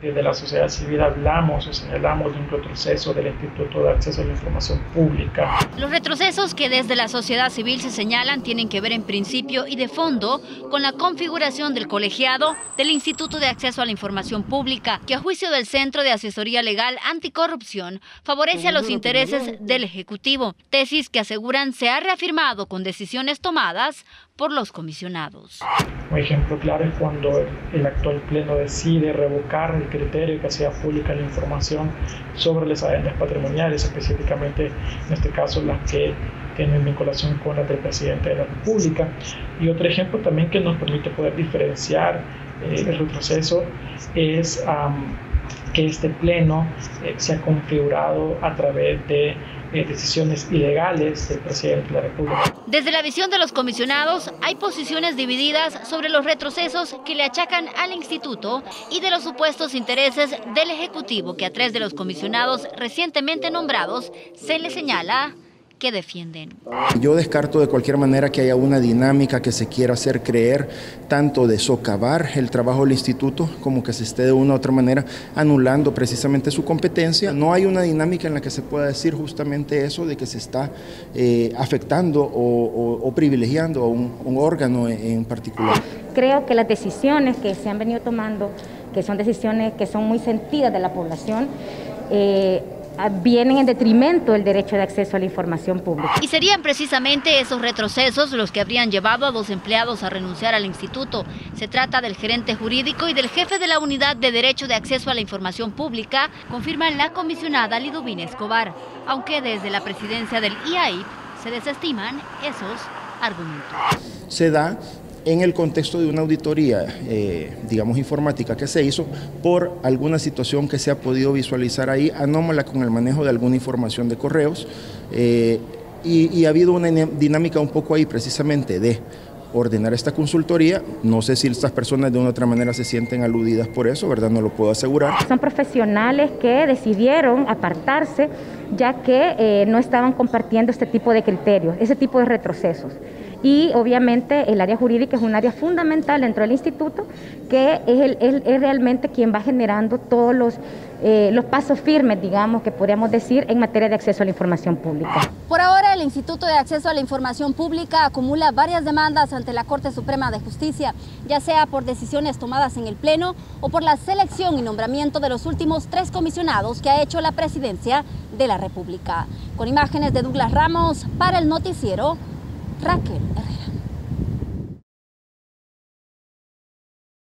Desde la sociedad civil hablamos o señalamos de un retroceso del Instituto de Acceso a la Información Pública. Los retrocesos que desde la sociedad civil se señalan tienen que ver en principio y de fondo con la configuración del colegiado del Instituto de Acceso a la Información Pública, que a juicio del Centro de Asesoría Legal Anticorrupción favorece a los intereses del Ejecutivo, tesis que aseguran se ha reafirmado con decisiones tomadas por los comisionados. Un ejemplo claro es cuando el actual Pleno decide revocar criterio que hacía pública la información sobre las agendas patrimoniales, específicamente en este caso las que tienen vinculación con las del presidente de la República. Y otro ejemplo también que nos permite poder diferenciar eh, el retroceso es que este pleno eh, se ha configurado a través de decisiones ilegales del presidente de la República. Desde la visión de los comisionados, hay posiciones divididas sobre los retrocesos que le achacan al instituto y de los supuestos intereses del Ejecutivo que a tres de los comisionados recientemente nombrados se le señala que defienden. Yo descarto de cualquier manera que haya una dinámica que se quiera hacer creer, tanto de socavar el trabajo del instituto como que se esté de una u otra manera anulando precisamente su competencia. No hay una dinámica en la que se pueda decir justamente eso de que se está eh, afectando o, privilegiando a un, órgano en, particular. Creo que las decisiones que se han venido tomando, que son decisiones que son muy sentidas de la población, eh, vienen en detrimento del derecho de acceso a la información pública. Y serían precisamente esos retrocesos los que habrían llevado a dos empleados a renunciar al instituto. Se trata del gerente jurídico y del jefe de la unidad de derecho de acceso a la información pública, confirma la comisionada Liduvina Escobar, aunque desde la presidencia del IAIP se desestiman esos argumentos. Se da en el contexto de una auditoría, eh, digamos, informática que se hizo por alguna situación que se ha podido visualizar ahí, anómala con el manejo de alguna información de correos, eh, y, ha habido una dinámica un poco ahí precisamente de ordenar esta consultoría. No sé si estas personas de una u otra manera se sienten aludidas por eso, ¿verdad? No lo puedo asegurar. Son profesionales que decidieron apartarse ya que eh, no estaban compartiendo este tipo de criterios, ese tipo de retrocesos y obviamente el área jurídica es un área fundamental dentro del instituto que es, es realmente quien va generando todos los, eh, los pasos firmes, digamos, que podríamos decir en materia de acceso a la información pública. Por ahora, el Instituto de Acceso a la Información Pública acumula varias demandas ante la Corte Suprema de Justicia, ya sea por decisiones tomadas en el Pleno o por la selección y nombramiento de los últimos tres comisionados que ha hecho la Presidencia de la República. Con imágenes de Douglas Ramos para el noticiero Racket.